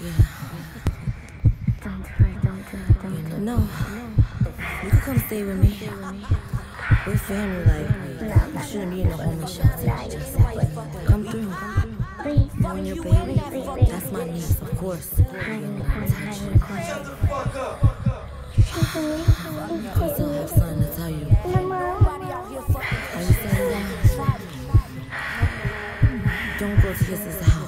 Yeah. Don't try, don't try, don't you No. No. You can come stay with me. We're family, like, no, you shouldn't be in a homeless shelter. Like, come through. Please. You and your baby. That's my niece, of course. I still have something to tell you. Don't go to his house.